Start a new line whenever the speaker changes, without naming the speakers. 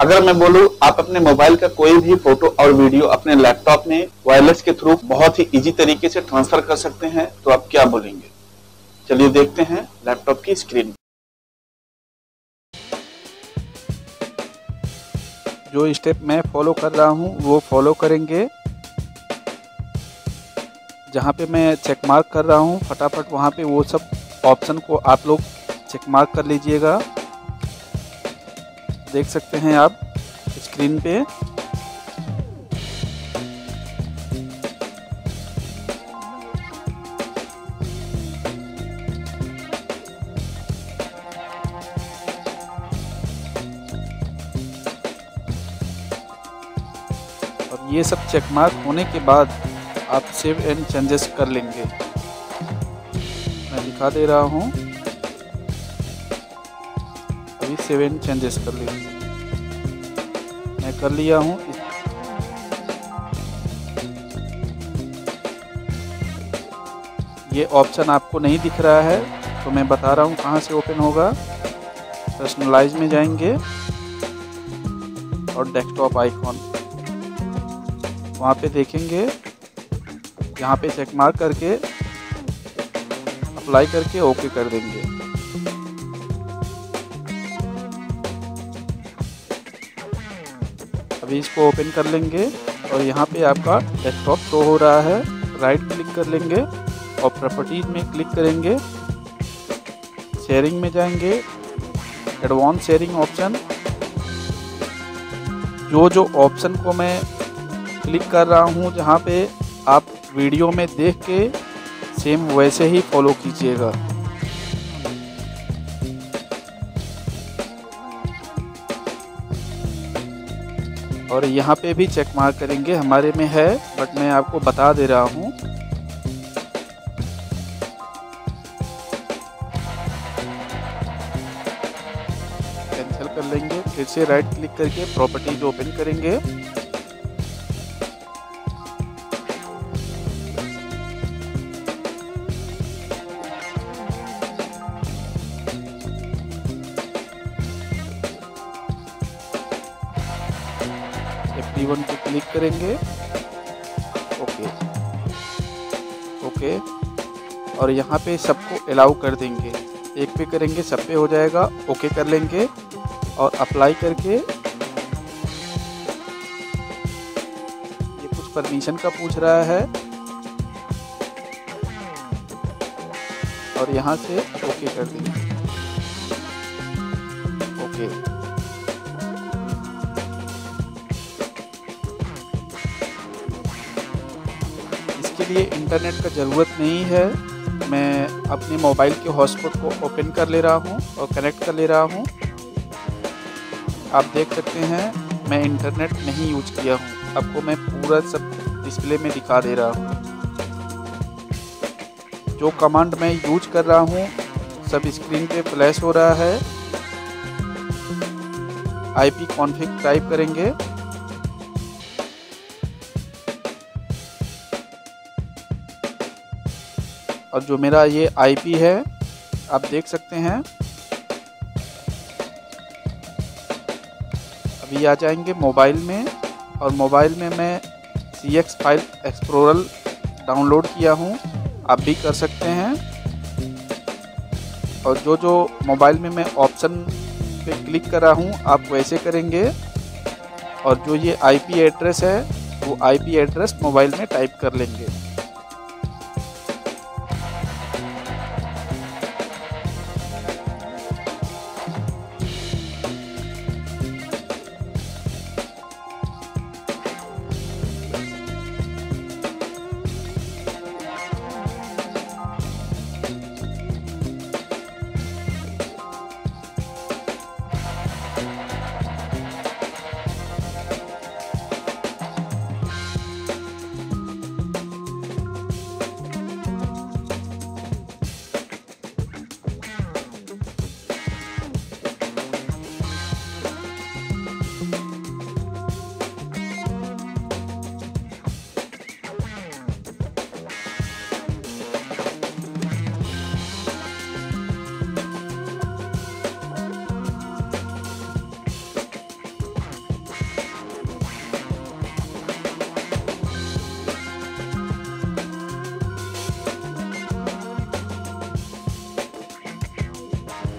अगर मैं बोलूँ, आप अपने मोबाइल का कोई भी फ़ोटो और वीडियो अपने लैपटॉप में वायरलेस के थ्रू बहुत ही इजी तरीके से ट्रांसफ़र कर सकते हैं तो आप क्या बोलेंगे? चलिए देखते हैं लैपटॉप की स्क्रीन
जो स्टेप मैं फॉलो कर रहा हूँ, वो फॉलो करेंगे। जहाँ पे मैं चेक मार्क कर रहा हूँ, फटाफट वहाँ पे वो सब ऑप्शन को आप लोग चेक मार्क कर लीजिएगा। देख सकते हैं आप स्क्रीन पे। और ये सब चेक मार्क होने के बाद आप सेव एंड चेंजेस कर लेंगे। मैं दिखा दे रहा हूँ। अभी सेवन चेंजेस कर लेंगे मैं कर लिया हूँ। ये ऑप्शन आपको नहीं दिख रहा है तो मैं बता रहा हूँ कहाँ से ओपन होगा। पर्सनलाइज में जाएँगे। और डेस्कटॉप आइकॉन वहाँ पे देखेंगे। यहाँ पे चेक मार्क करके अप्लाई करके ओके कर देंगे। अभी इसको ओपन कर लेंगे और यहाँ पे आपका डेस्कटॉप शो हो रहा है। राइट क्लिक कर लेंगे और प्रॉपर्टीज़ में क्लिक करेंगे। शेयरिंग में जाएँगे। एडवांस शेयरिंग ऑप्शन जो जो ऑप्शन को मैं क्लिक कर रहा हूँ, जहाँ पे आप वीडियो में देख के सेम वैसे ही फॉलो कीजिएगा। और यहाँ पे भी चेक मार करेंगे, हमारे में है बट मैं आपको बता दे रहा हूँ। कैंसिल कर लेंगे, फिर से राइट क्लिक करके प्रॉपर्टीज़ ओपन करेंगे। वन पे क्लिक करेंगे। ओके ओके और यहाँ पे सबको अलाउ कर देंगे। एक पे करेंगे, सब पे हो जाएगा। ओके कर लेंगे। और अप्लाई करके ये कुछ परमिशन का पूछ रहा है। और यहाँ से ओके कर देंगे। ओके इसके लिए इंटरनेट का ज़रूरत नहीं है। मैं अपने मोबाइल के हॉटस्पॉट को ओपन कर ले रहा हूँ और कनेक्ट कर ले रहा हूँ। आप देख सकते हैं, मैं इंटरनेट नहीं यूज़ किया हूँ। आपको मैं पूरा सब डिस्प्ले में दिखा दे रहा हूँ। जो कमांड मैं यूज़ कर रहा हूँ, सब स्क्रीन पे फ्लैश हो रहा है। आईपी कॉन्फ़िग टाइप करेंगे। और जो मेरा ये आईपी है, आप देख सकते हैं। अभी आ जाएँगे मोबाइल में और मोबाइल में मैं C X file explorer download किया हूँ। आप भी कर सकते हैं। और जो जो मोबाइल में मैं ऑप्शन पे क्लिक कर हूँ, आप वैसे करेंगे। और जो ये आईपी एड्रेस है, वो आईपी एड्रेस मोबाइल में टाइप कर लेंगे।